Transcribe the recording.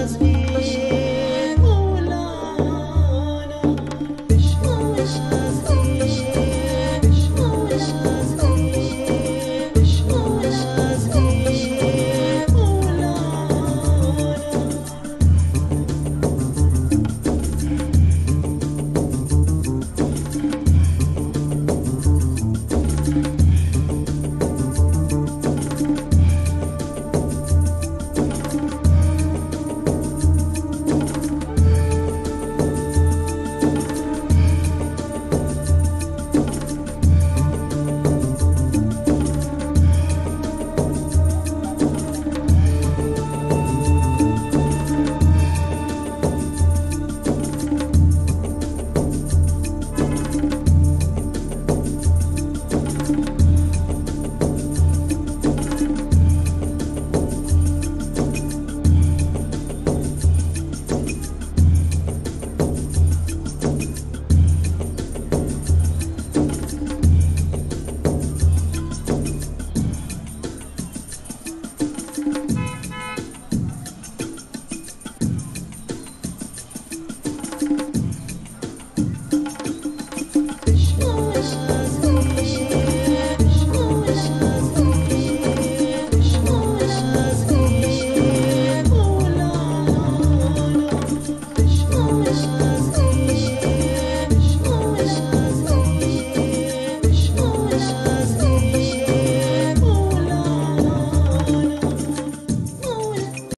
از